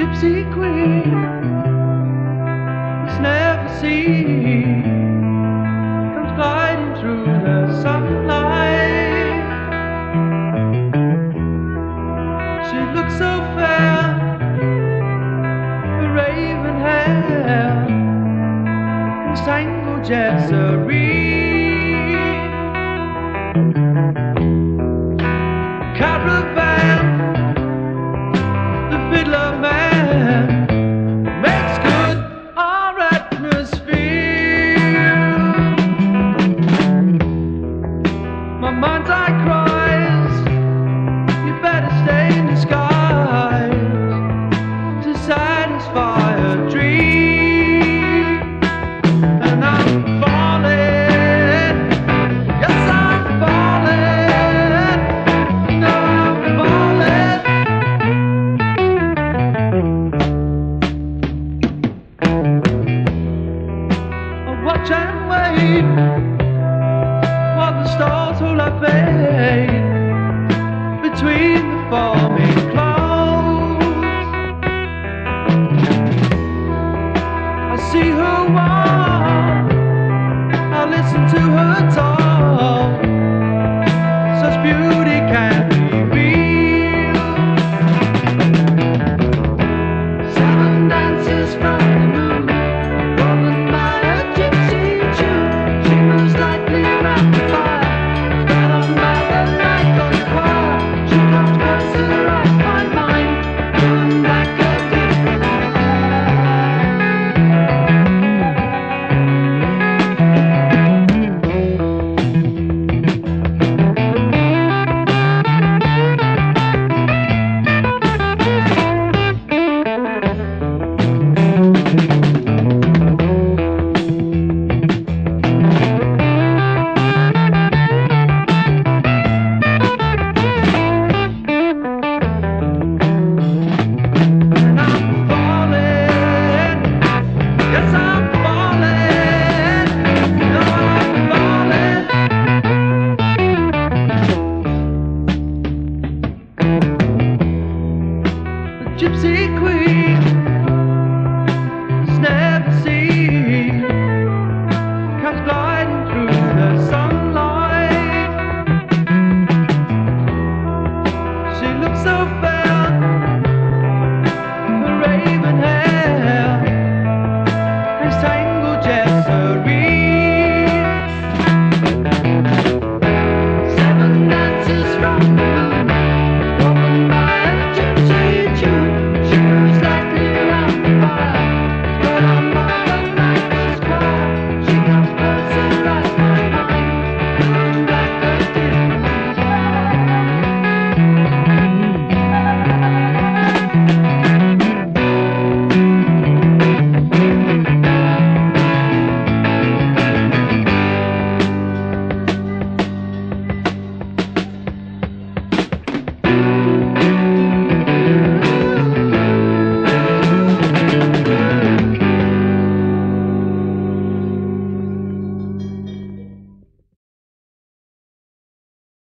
gypsy queen must never seen, comes gliding through the sunlight. She looks so fair, her raven hair, and sango jessary. Caravan. Wait while the stars hold up fade between the forming clouds. I see her walk, I listen to her talk. Moves